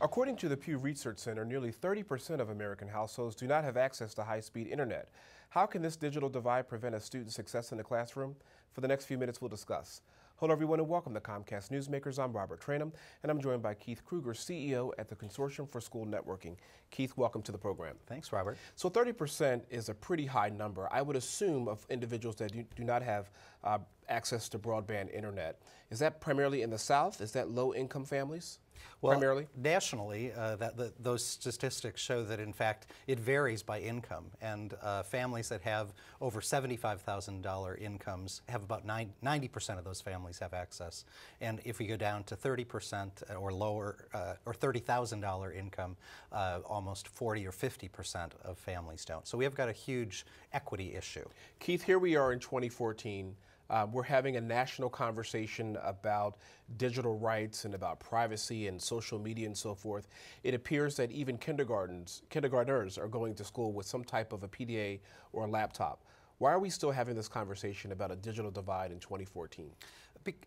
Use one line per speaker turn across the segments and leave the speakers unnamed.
According to the Pew Research Center, nearly 30% of American households do not have access to high-speed internet. How can this digital divide prevent a student's success in the classroom? For the next few minutes, we'll discuss. Hello, everyone, and welcome to Comcast Newsmakers. I'm Robert Traynham, and I'm joined by Keith Krueger, CEO at the Consortium for School Networking. Keith, welcome to the program.
Thanks, Robert.
So 30% is a pretty high number, I would assume, of individuals that do, do not have uh, access to broadband internet. Is that primarily in the South? Is that low-income families?
Well,
primarily?
nationally, uh, that, the, those statistics show that in fact it varies by income, and uh, families that have over $75,000 incomes have about 90% of those families have access. And if we go down to 30% or lower, uh, or $30,000 income, uh, almost 40 or 50% of families don't. So we have got a huge equity issue.
Keith, here we are in 2014. Uh, we're having a national conversation about digital rights and about privacy and social media and so forth. It appears that even kindergartens, kindergartners are going to school with some type of a PDA or a laptop. Why are we still having this conversation about a digital divide in 2014?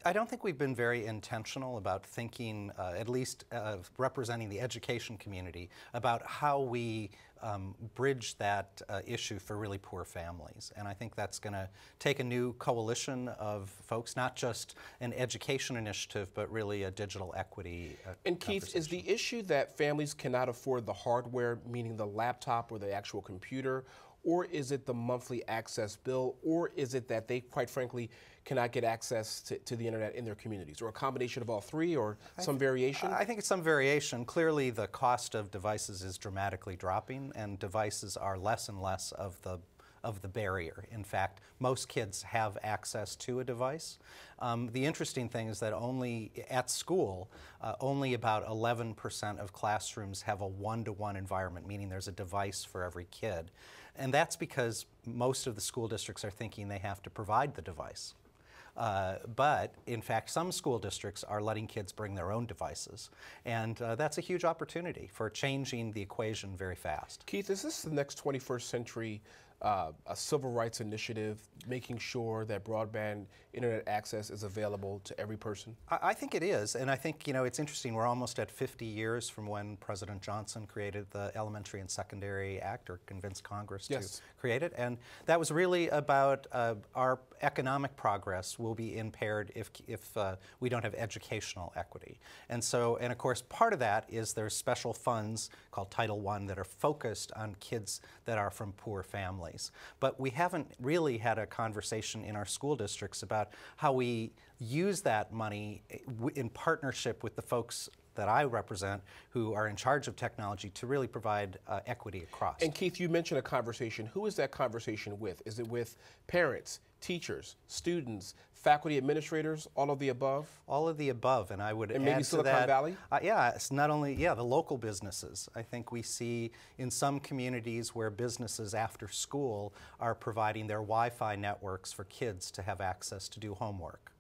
I don't think we've been very intentional about thinking, uh, at least uh, representing the education community, about how we um, bridge that uh, issue for really poor families. And I think that's going to take a new coalition of folks, not just an education initiative, but really a digital equity.
Uh, and Keith, is the issue that families cannot afford the hardware, meaning the laptop or the actual computer, or is it the monthly access bill, or is it that they, quite frankly, cannot get access to, to the internet in their communities, or a combination of all three, or I some variation?
I think it's some variation. Clearly, the cost of devices is dramatically dropping, and devices are less and less of the of the barrier. In fact, most kids have access to a device. Um, the interesting thing is that only at school, uh, only about 11% of classrooms have a one-to-one environment, meaning there's a device for every kid. And that's because most of the school districts are thinking they have to provide the device. Uh, but in fact, some school districts are letting kids bring their own devices. And uh, that's a huge opportunity for changing the equation very fast.
Keith, is this the next 21st century uh, a civil rights initiative, making sure that broadband internet access is available to every person?
I, I, think it is, and I think you know it's interesting. We're almost at 50 years from when President Johnson created the Elementary and Secondary Act, or convinced Congress yes. to create it, and that was really about uh, our economic progress will be impaired if if uh, we don't have educational equity. And so, and of course, part of that is there's special funds called Title I that are focused on kids that are from poor families But we haven't really had a conversation in our school districts about how we use that money eh, in partnership with the folks that I represent who are in charge of technology to really provide uh, equity across.
And Keith, you mentioned a conversation. Who is that conversation with? Is it with parents, teachers, students, faculty, administrators, all of the above?
All of the above, and I would
and maybe Silicon
that,
Valley.
Uh, yeah, it's not only yeah the local businesses. I think we see in some communities where businesses after school are providing their Wi-Fi networks for kids to have access to do homework.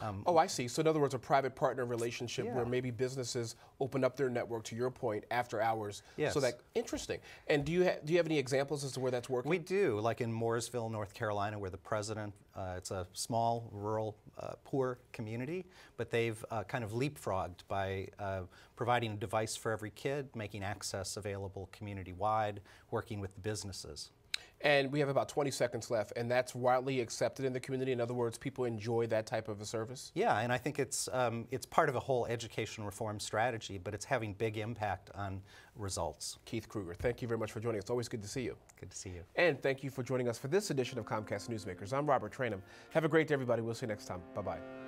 Um, oh, I see. So in other words, a private partner relationship yeah. where maybe businesses open up their network to your point after hours.
Yes.
So that interesting. And do you do you have any examples as to where that's working?
We do, like in Mooresville, North Carolina, where the president. Uh, it's a small, rural, uh, poor community, but they've uh, kind of leapfrogged by uh, providing a device for every kid, making access available community-wide, working with the businesses.
And we have about 20 seconds left, and that's widely accepted in the community. In other words, people enjoy that type of a service.
Yeah, and I think it's um, it's part of a whole education reform strategy, but it's having big impact on results.
Keith Krueger, thank you very much for joining us. It's always good to see you.
Good to see you.
And thank you for joining us for this edition of Comcast Newsmakers. I'm Robert Traynham. Have a great day, everybody. We'll see you next time. Bye bye.